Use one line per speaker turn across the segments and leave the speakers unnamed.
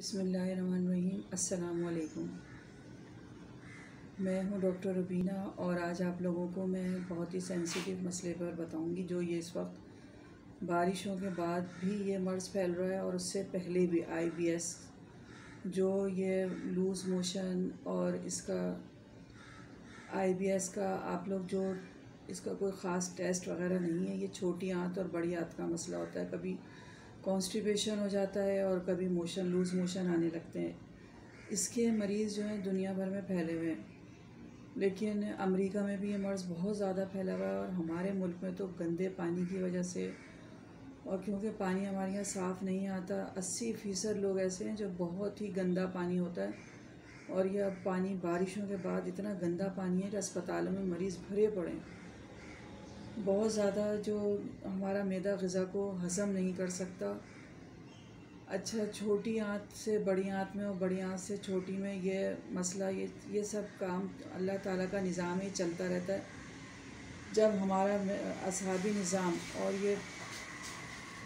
बिसमीम अस्सलामुअलैकुम। मैं हूँ डॉक्टर रुबीना और आज आप लोगों को मैं बहुत ही सेंसिटिव मसले पर बताऊँगी जो ये इस वक्त बारिशों के बाद भी ये मर्ज़ फैल रहा है और उससे पहले भी आईबीएस जो ये लूज़ मोशन और इसका आईबीएस का आप लोग जो इसका कोई ख़ास टेस्ट वगैरह नहीं है, ये छोटी आंत और बड़ी आंत का मसला होता है। कभी कॉन्स्टिपेशन हो जाता है और कभी मोशन लूज़ मोशन आने लगते हैं। इसके मरीज़ जो हैं, दुनिया भर में फैले हुए हैं। लेकिन अमेरिका में भी ये मर्ज़ बहुत ज़्यादा फैला हुआ है और हमारे मुल्क में तो गंदे पानी की वजह से और क्योंकि पानी हमारे यहाँ साफ़ नहीं आता, अस्सी फ़ीसद लोग ऐसे हैं जो बहुत ही गंदा पानी होता है। और यह पानी बारिशों के बाद इतना गंदा पानी है कि अस्पतालों में मरीज़ भरे पड़े हैं। बहुत ज़्यादा जो हमारा मैदा गज़ा को हज़म नहीं कर सकता। अच्छा छोटी आँत से बड़ी आँत में और बड़ी आँत से छोटी में ये मसला, ये ये सब काम अल्लाह ताला का निज़ाम ही चलता रहता है। जब हमारा असहाबी निज़ाम और ये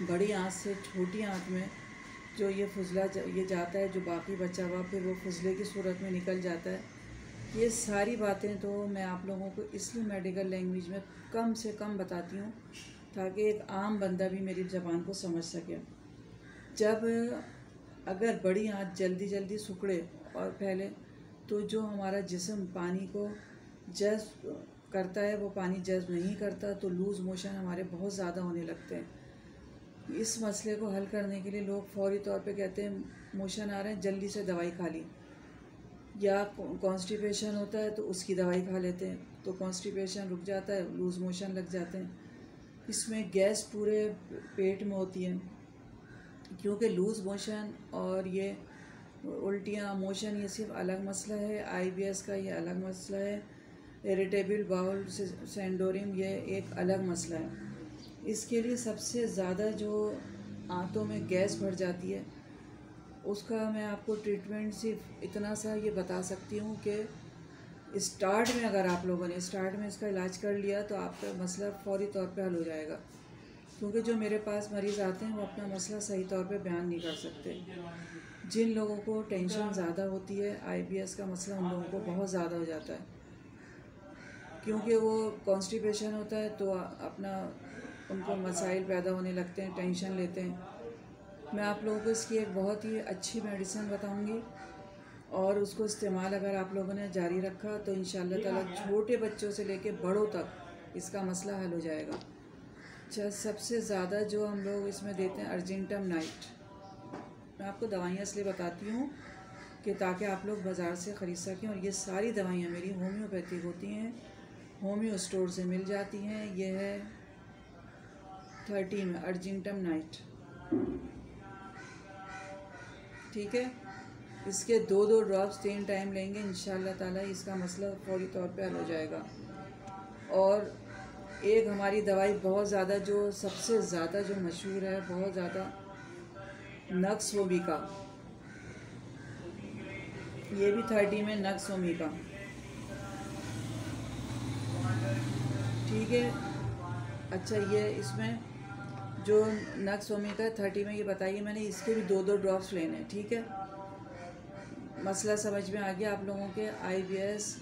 बड़ी आँत से छोटी आँत में जो ये फजला, ये जाता है, जो बाकी बचा हुआ, फिर वो फजले की सूरत में निकल जाता है। ये सारी बातें तो मैं आप लोगों को इसलिए मेडिकल लैंग्वेज में कम से कम बताती हूँ ताकि एक आम बंदा भी मेरी ज़बान को समझ सके। जब अगर बड़ी आँच जल्दी जल्दी सुखड़े और फैले तो जो हमारा जिसम पानी को जज्ब करता है, वो पानी जज्ब नहीं करता तो लूज़ मोशन हमारे बहुत ज़्यादा होने लगते हैं। इस मसले को हल करने के लिए लोग फौरी तौर पे कहते हैं, मोशन आ रहे हैं, जल्दी से दवाई खा ली। या कॉन्स्टिपेशन होता है तो उसकी दवाई खा लेते हैं। तो कॉन्स्टिपेशन रुक जाता है लूज़ मोशन लग जाते हैं। इसमें गैस पूरे पेट में होती है, क्योंकि लूज़ मोशन और ये उल्टियाँ मोशन ये सिर्फ़ अलग मसला है आईबीएस का ये अलग मसला है इरिटेबल बाउल सेंडोरिम ये एक अलग मसला है। इसके लिए सबसे ज़्यादा जो आंतों में गैस भर जाती है उसका मैं आपको ट्रीटमेंट सिर्फ़ इतना सा ये बता सकती हूँ कि स्टार्ट में अगर आप लोगों ने स्टार्ट में इसका इलाज कर लिया तो आपका मसला फौरी तौर पे हल हो जाएगा। क्योंकि जो मेरे पास मरीज़ आते हैं, वो अपना मसला सही तौर पे बयान नहीं कर सकते। जिन लोगों को टेंशन ज़्यादा होती है आईबीएस का मसला उन लोगों को बहुत ज़्यादा हो जाता है। क्योंकि वो कॉन्स्टिपेशन होता है तो अपना, उनको मसाइल पैदा होने लगते हैं टेंशन लेते हैं। मैं आप लोगों को इसकी एक बहुत ही अच्छी मेडिसिन बताऊँगी और उसको इस्तेमाल अगर आप लोगों ने जारी रखा तो इन ताला छोटे बच्चों से लेके बड़ों तक इसका मसला हल हो जाएगा। अच्छा सबसे ज़्यादा जो हम लोग इसमें देते हैं अर्जेंटम नाइट। मैं आपको दवाइयाँ इसलिए बताती हूँ कि ताकि आप लोग बाज़ार से ख़रीद सकें और ये सारी दवाइयाँ मेरी होम्योपैथिक होती हैं, होम्यो स्टोर से मिल जाती हैं। ये है थर्टी में अर्जेंटम नाइट। ठीक है? इसके दो दो ड्रॉप्स तीन टाइम लेंगे इन ताला इसका मसला फौरी तौर पे हल हो जाएगा। और एक हमारी दवाई बहुत ज़्यादा जो सबसे ज़्यादा जो मशहूर है, बहुत ज़्यादा नक्स वोबी का ये भी थर्टी में नक्स वोमी का ठीक है? अच्छा ये इसमें जो नक्स ओमेगा थर्टी में ये बताइए मैंने इसके भी दो दो ड्रॉप्स लेने हैं, ठीक है? मसला समझ में आ गया आप लोगों के? I B S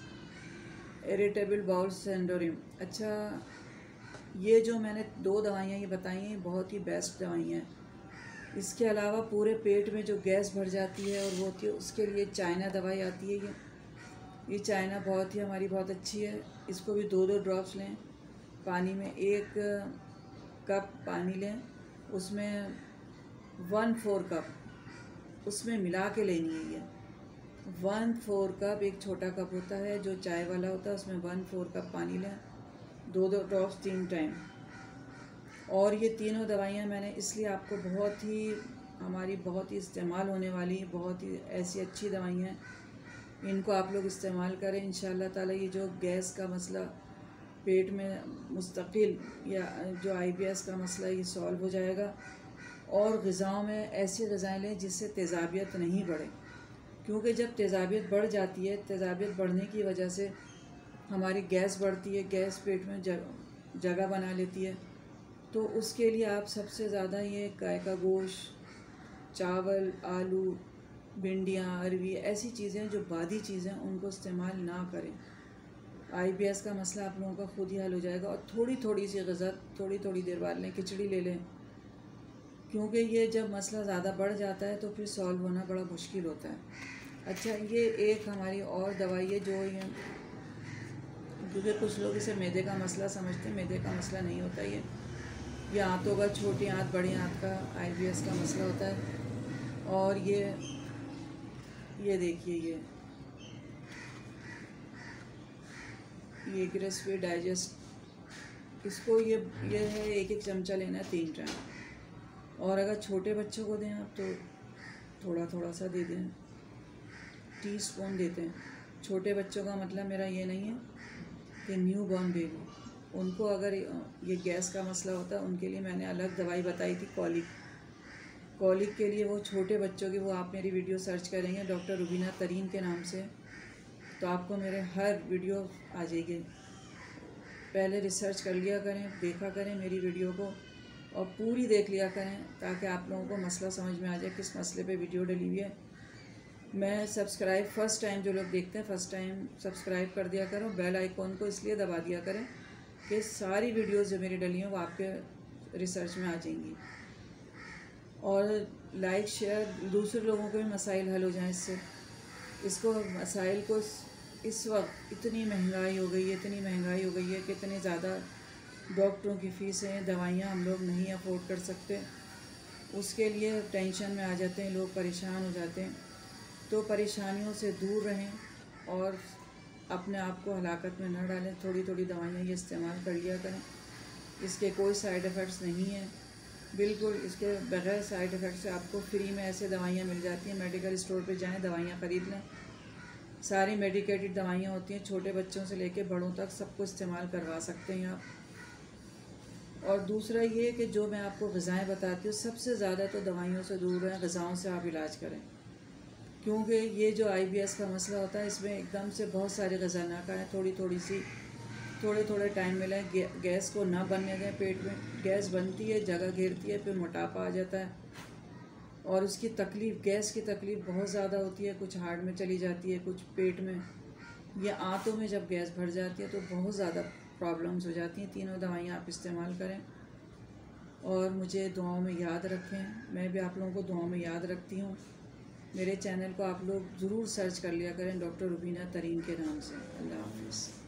irritable bowel syndrome अच्छा ये जो मैंने दो दवाइयाँ ये बताई हैं बहुत ही बेस्ट दवाइयाँ हैं। इसके अलावा पूरे पेट में जो गैस भर जाती है और वो होती है, उसके लिए चाइना दवाई आती है ये। ये चाइना बहुत ही हमारी बहुत अच्छी है। इसको भी दो दो ड्रॉप्स लें। पानी में एक कप पानी लें, उसमें वन फोर कप उसमें मिला के लेनी है ये। वन फोर कप एक छोटा कप होता है, जो चाय वाला होता है, उसमें वन फोर कप पानी लें, दो दो ड्रॉप्स तीन टाइम और ये तीनों दवाइयाँ मैंने इसलिए आपको बहुत ही, हमारी बहुत ही इस्तेमाल होने वाली, बहुत ही ऐसी अच्छी दवाइयाँ हैं। इनको आप लोग इस्तेमाल करें इन ताला ये जो गैस का मसला पेट में मुस्तकिल या जो आईबीएस का मसला ये सॉल्व हो जाएगा। और गज़ाओं में ऐसी गज़ाएँ लें जिससे तेज़ाबियत नहीं बढ़े। क्योंकि जब तेज़ाबियत बढ़ जाती है, तेज़ाबियत बढ़ने की वजह से हमारी गैस बढ़ती है, गैस पेट में जगह बना लेती है। तो उसके लिए आप सबसे ज़्यादा ये गाय का गोश, चावल, आलू, भिंडियाँ, अरवी ऐसी चीज़ें जो बादी चीज़ें उनको इस्तेमाल ना करें। आईबीएस का मसला आप लोगों का खुद ही हल हो जाएगा और थोड़ी थोड़ी सी गज़ा थोड़ी थोड़ी देर बाद लें खिचड़ी ले लें। क्योंकि ये जब मसला ज़्यादा बढ़ जाता है तो फिर सॉल्व होना बड़ा मुश्किल होता है। अच्छा ये एक हमारी और दवाई है जो ये, क्योंकि कुछ लोग इसे मैदे का मसला समझते हैं, मैदे का मसला नहीं होता ये। ये आँतों का, छोटी आँत, बड़ी आँत का आईबीएस का मसला होता है। और ये ये देखिए ये। ये ग्रेसफी डाइजेस्ट, इसको ये ये है, एक एक चमचा लेना है, तीन टाइम। और अगर छोटे बच्चों को दें आप तो थोड़ा थोड़ा सा दे दें। टी स्पून देते हैं। छोटे बच्चों का मतलब मेरा ये नहीं है कि न्यू बॉर्न बेबी। उनको अगर ये गैस का मसला होता है उनके लिए मैंने अलग दवाई बताई थी, कॉलिक। कॉलिक के लिए वो छोटे बच्चों की, वो आप मेरी वीडियो सर्च करेंगे, डॉक्टर रुबीना तरीन के नाम से। तो आपको मेरे हर वीडियो आ जाएगी। पहले रिसर्च कर लिया करें, देखा करें मेरी वीडियो को और पूरी देख लिया करें ताकि आप लोगों को मसला समझ में आ जाए किस मसले पे वीडियो डली हुई है। मैं सब्सक्राइब फ़र्स्ट टाइम जो लोग देखते हैं फ़र्स्ट टाइम सब्सक्राइब कर दिया करो बेल आइकॉन को इसलिए दबा दिया करें कि सारी वीडियोस जो मेरी डली हैं वो आपके रिसर्च में आ जाएँगी। और लाइक शेयर दूसरे लोगों के भी मसाइल हल हो जाएँ इससे। इसको मसाइल को इस वक्त इतनी महँगाई हो गई है, इतनी महँगाई हो गई है कि इतनी ज़्यादा डॉक्टरों की फ़ीसें दवाइयाँ हम लोग नहीं अफोर्ड कर सकते। उसके लिए टेंशन में आ जाते हैं, लोग परेशान हो जाते हैं। तो परेशानियों से दूर रहें और अपने आप को हलाकत में न डालें थोड़ी थोड़ी दवाइयाँ ये इस्तेमाल कर लिया करें। इसके कोई साइड इफ़ेक्ट्स नहीं हैं। बिल्कुल इसके बगैर साइड इफ़ेक्ट से आपको फ्री में ऐसे दवाइयाँ मिल जाती हैं। मेडिकल स्टोर पे जाएँ, दवाइयाँ ख़रीद लें। सारी मेडिकेटेड दवाइयाँ होती हैं, छोटे बच्चों से लेकर बड़ों तक सबको इस्तेमाल करवा सकते हैं आप। और दूसरा ये कि जो मैं आपको गज़ाएँ बताती हूँ, सबसे ज़्यादा तो दवाइयों से दूर रहें, गज़ाओं से आप इलाज करें। क्योंकि ये जो आईबीएस का मसला होता है, इसमें एकदम से बहुत सारी गज़ा ना खाएँ थोड़ी थोड़ी सी थोड़े थोड़े टाइम मिलें गैस को ना बनने दें पेट में, गैस बनती है, जगह घेरती है, फिर मोटापा आ जाता है। और उसकी तकलीफ़, गैस की तकलीफ़ बहुत ज़्यादा होती है, कुछ हार्ट में चली जाती है, कुछ पेट में, या आंतों में जब गैस भर जाती है तो बहुत ज़्यादा प्रॉब्लम्स हो जाती हैं। तीनों दवाइयाँ आप इस्तेमाल करें और मुझे दुआओं में याद रखें। मैं भी आप लोगों को दुआओं में याद रखती हूँ। मेरे चैनल को आप लोग ज़रूर सर्च कर लिया करें डॉक्टर रुबीना तरीन के नाम से। अल्लाह हाफिज़।